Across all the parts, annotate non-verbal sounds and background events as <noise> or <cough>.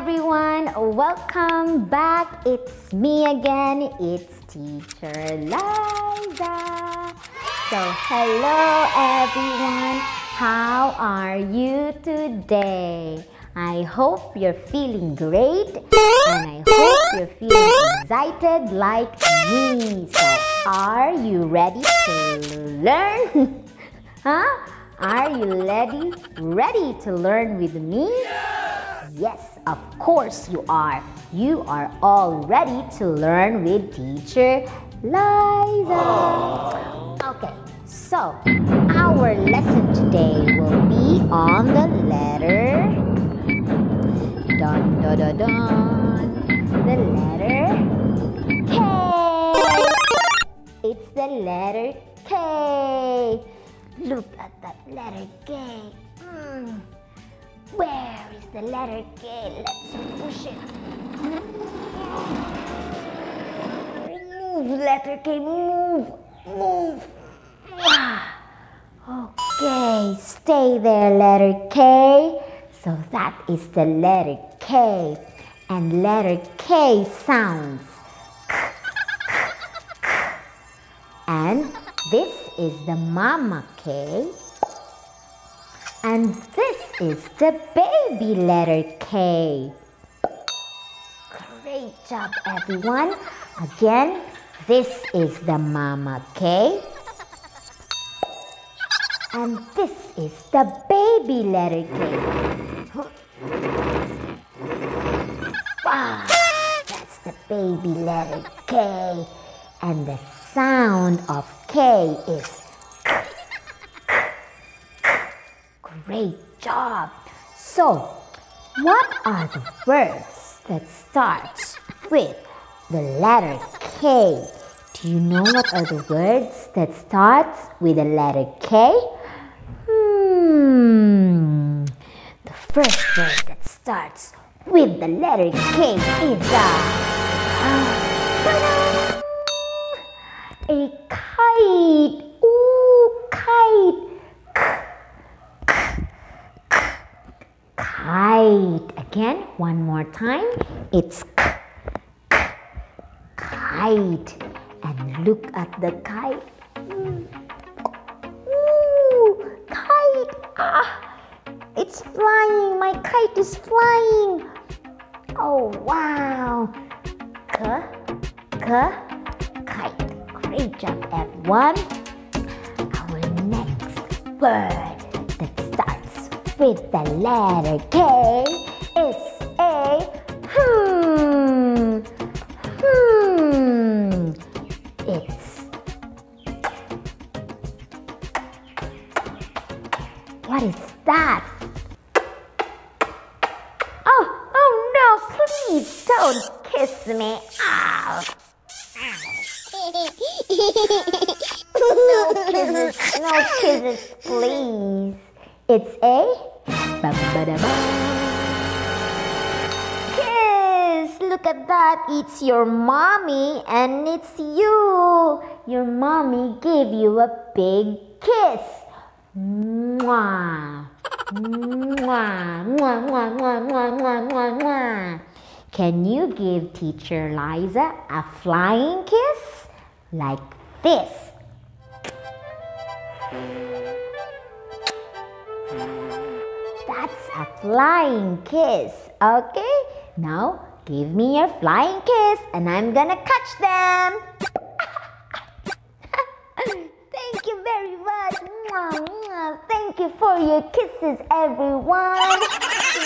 everyone. Welcome back. It's me again. It's Teacher Laiza. So, hello everyone. How are you today? I hope you're feeling great and I hope you're feeling excited like me. So, are you ready to learn? <laughs> huh? Are you ready? Ready to learn with me? Yes, of course you are. You are all ready to learn with teacher Laiza. Okay, so our lesson today will be on the letter dun dun dun dun the letter K. It's the letter K. Look at that letter K. Mm. Where is the letter K? Let's push it. Move, letter K, move, move. Okay, stay there, letter K. So that is the letter K. And letter K sounds k, k, k. And this is the mama K. And this is the baby letter K. Great job, everyone. Again, this is the mama K. And this is the baby letter K. Wow, that's the baby letter K. And the sound of K is Great job. So, what are the words that starts with the letter K? Do you know what are the words that starts with the letter K? Hmm. The first word that starts with the letter K is a, uh, a kite. Ooh, kite. Kite. Again, one more time. It's k, k, kite. And look at the kite. Mm. Ooh, kite. Ah, it's flying. My kite is flying. Oh, wow. K, k, kite. Great job, everyone. Our next starts with the letter K It's a hmm. Hmm. It's what is that? Oh, oh no, please don't kiss me. Ow. <laughs> No kisses, no kisses, please. It's a ba-ba-da-ba. kiss. Look at that. It's your mommy and it's you. Your mommy gave you a big kiss. Mwah. Mwah. Mwah, mwah, mwah, mwah, mwah, mwah, mwah. Can you give teacher Laiza a flying kiss? Like this. A flying kiss. Okay? Now give me your flying kiss and I'm gonna catch them. <laughs> Thank you very much. Thank you for your kisses, everyone.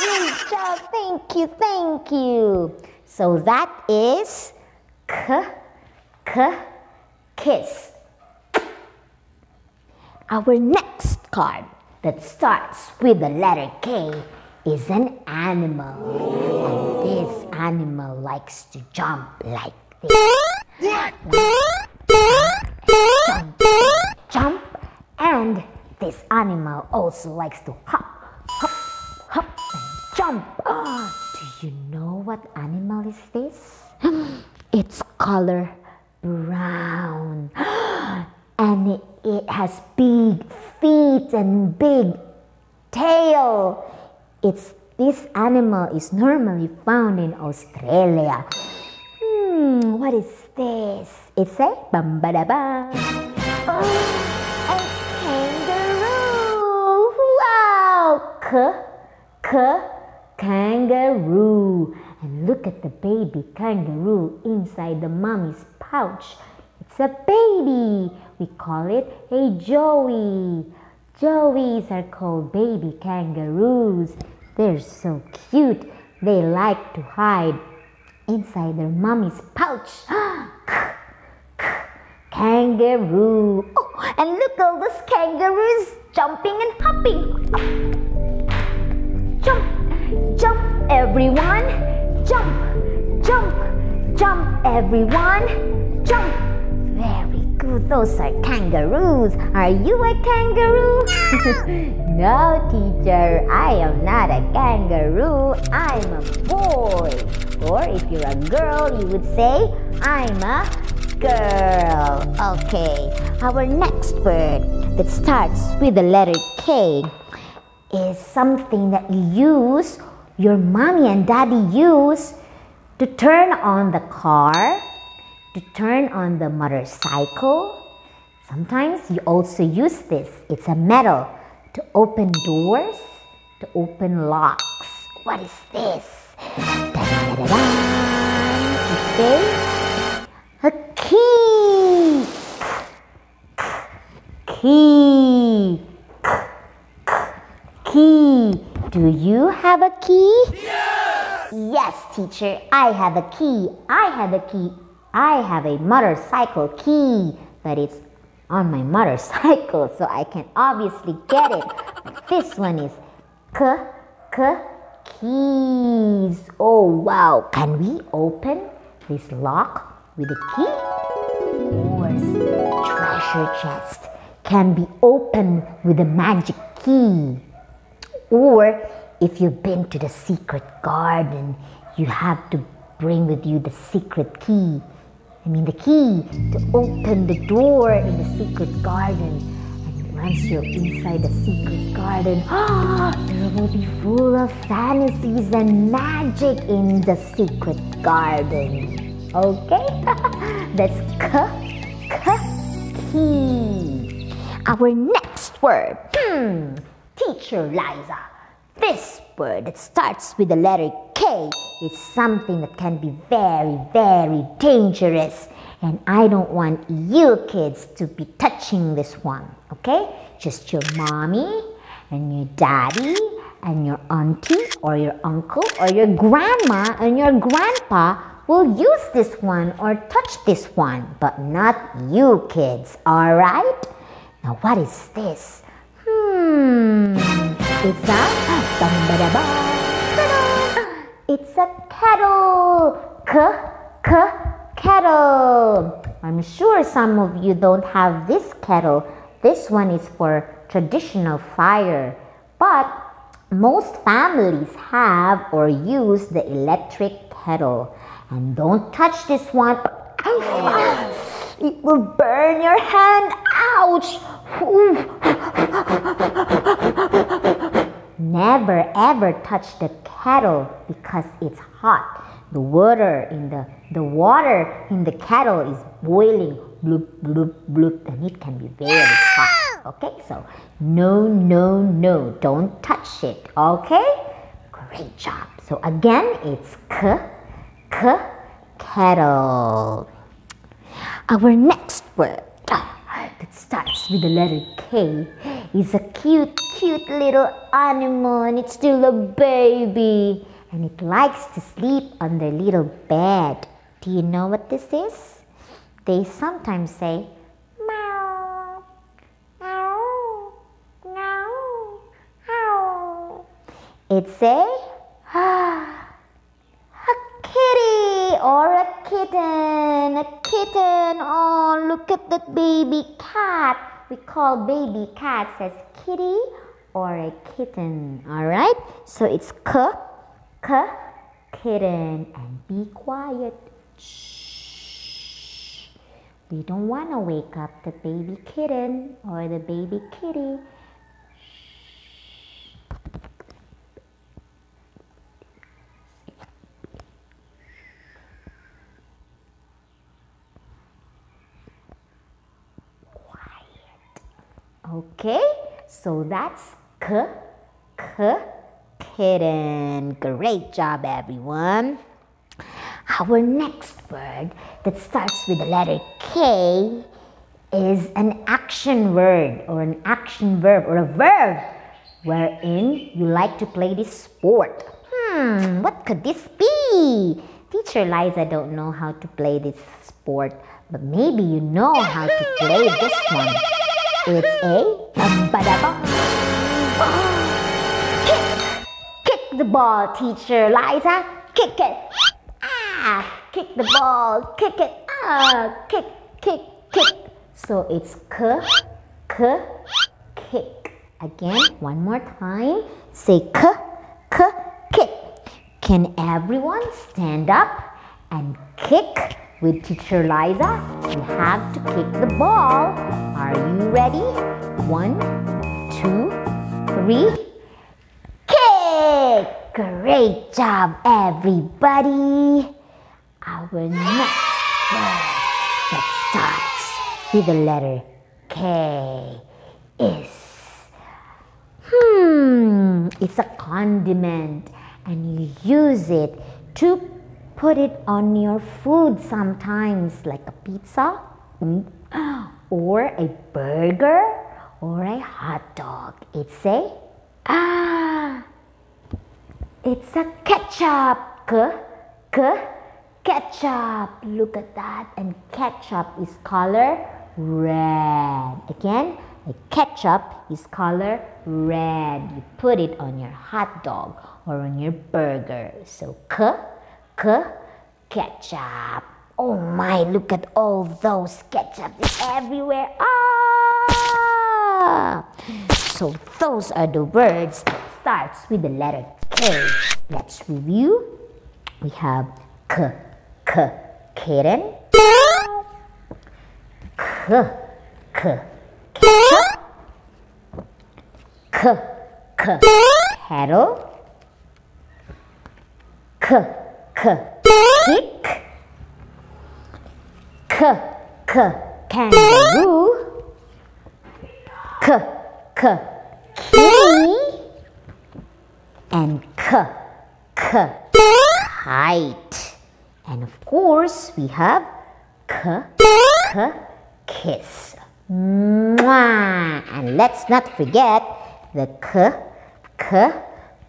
Great job. Thank you. Thank you. So that is k, k, kiss. Our next card that starts with the letter K is an animal. And this animal likes to jump like this. Jump, jump, and this animal also likes to hop, hop, hop, and jump. Ah, do you know what animal is this? <gasps> Its color brown. <gasps> And it, it has big feet and big tail. Its This animal is normally found in Australia. Hmm, what is this? It's a bum ba da bum. Oh, a kangaroo! Wow! K, k, kangaroo. And look at the baby kangaroo inside the mommy's pouch. It's a baby. We call it a joey. Joeys are called baby kangaroos. They're so cute. They like to hide inside their mommy's pouch. <gasps> Kangaroo. Oh, and look all those kangaroos jumping and hopping. Jump, jump, everyone. Jump, jump, jump, everyone. Jump. Very good. Those are kangaroos. Are you a kangaroo? <laughs> no, teacher. I am not a kangaroo. I'm a boy. Or if you're a girl, you would say, I'm a girl. Okay, our next word that starts with the letter K is something that you use, your mommy and daddy use to turn on the car, to turn on the motorcycle. Sometimes you also use this. It's a metal to open doors, to open locks. What is this? Da -da -da It says a key. Key. Key. Do you have a key? Yes. Yes, teacher. I have a key. I have a key. I have a motorcycle key, but it's on my motorcycle, so I can obviously get it. This one is k k keys. Oh wow! Can we open this lock with a key? Or treasure chest can be opened with a magic key. Or if you've been to the secret garden, you have to bring with you the secret key. I mean the key to open the door in the secret garden. And once you're inside the secret garden, ah, <gasps> there will be full of fantasies and magic in the secret garden. Okay? <laughs> That's k, k, key. Our next word, hmm, teacher Laiza. This word that starts with the letter K is something that can be very, very dangerous. And I don't want you kids to be touching this one, okay? Just your mommy and your daddy and your auntie or your uncle or your grandma and your grandpa will use this one or touch this one, but not you kids, alright? Now what is this? Hmm, it's a ah, it's a kettle. K, k, kettle. I'm sure some of you don't have this kettle. This one is for traditional fire. But most families have or use the electric kettle. And don't touch this one. It will burn your hand. Ouch! Never ever touch the kettle because it's hot. The water in the the water in the kettle is boiling, bloop bloop bloop, and it can be very hot. Okay, so no, no, no, don't touch it. Okay, great job. So again, it's k k kettle. Our next word that starts with the letter K is a cute, cute little animal and it's still a baby and it likes to sleep on their little bed. Do you know what this is? They sometimes say, meow, meow, meow, meow. It's a, <gasps> a kitty or a kitten, a kitten. Oh, look at that baby cat. We call baby cats as kitty or a kitten. All right. So it's k, k, kitten, and be quiet. Shh. We don't want to wake up the baby kitten or the baby kitty. Okay, so that's k, k, kitten. Great job, everyone. Our next word that starts with the letter K is an action word or an action verb or a verb wherein you like to play this sport. Hmm, what could this be? Teacher Laiza don't know how to play this sport, but maybe you know how to play this one. It's a, a. Kick! Kick the ball, teacher Laiza. Kick it. Ah! Kick the ball. Kick it. Ah! Kick, kick, kick. So it's k, k, kick. Again, one more time. Say k, k, kick. Can everyone stand up and kick with teacher Laiza? You have to kick the ball. Are you ready? One, two, three. Kick! Great job, everybody. Our next word that starts with the letter K is hmm, it's a condiment and you use it to put it on your food sometimes like a pizza mm, or a burger or a hot dog. It's a ah it's a ketchup. K, k, ketchup. Look at that. And ketchup is color red. Again, a ketchup is color red. You put it on your hot dog or on your burger. So k, k, ketchup. Oh my, look at all those ketchups everywhere. Ah! So those are the words that starts with the letter K. Let's review. We have k, k, kitten. K, k, ketchup. K, k, kettle. K, k, kick. K, k, kangaroo. K, k, kitty. And k, k, kite. And of course, we have k, k, kiss. Mwah. And let's not forget the k, k,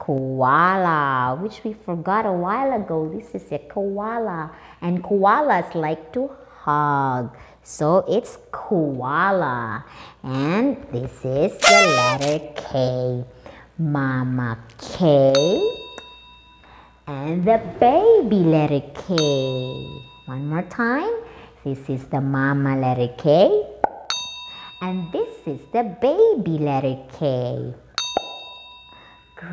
koala, which we forgot a while ago. This is a koala. And koalas like to hug. So it's koala. And this is the letter K. Mama K. And the baby letter K. One more time. This is the mama letter K. And this is the baby letter K.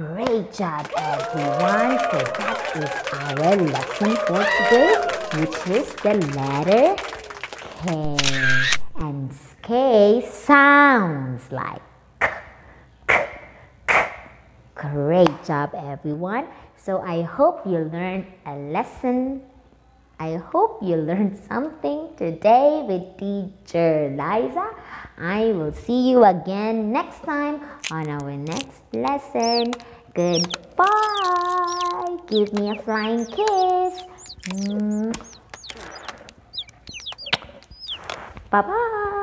Great job, everyone. So that is our lesson for today, which is the letter K. And K sounds like K, K, K. Great job, everyone. So I hope you learned a lesson. I hope you learned something today with teacher Laiza. I will see you again next time on our next lesson. Goodbye. Give me a flying kiss. Mm. Bye bye.